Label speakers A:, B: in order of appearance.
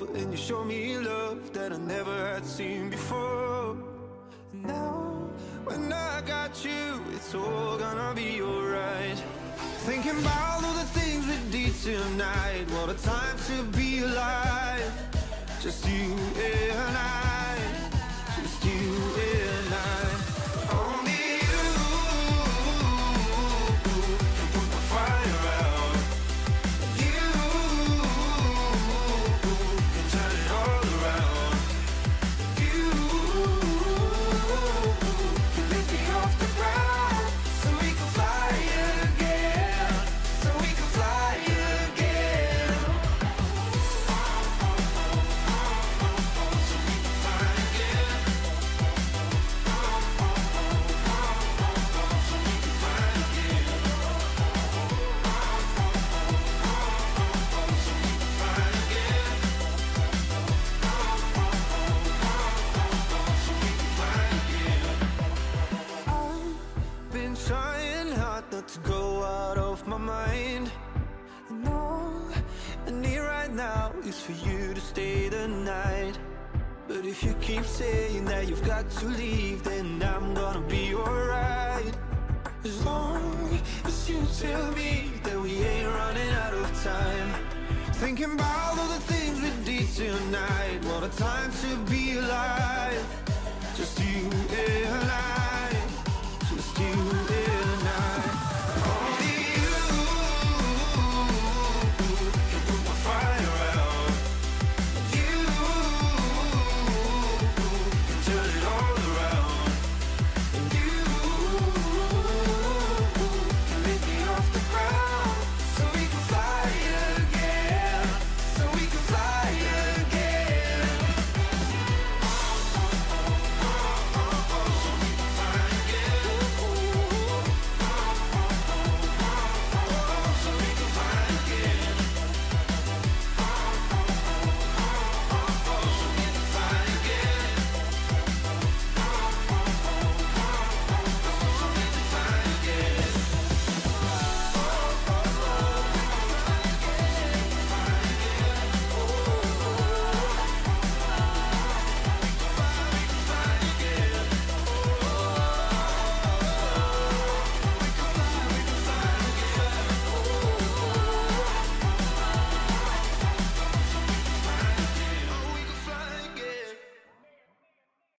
A: over and you show me love that I never had seen before. Now, when I got you, it's all gonna be alright. Thinking about all the things we did tonight. What a time to be alive. Just you and trying hard not to go out of my mind. And all I need right now is for you to stay the night. But if you keep saying that you've got to leave, then I'm gonna be alright. As long as you tell me that we ain't running out of time. Thinking about all the things we did tonight. What a time to be alive. Just you.